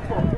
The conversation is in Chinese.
错。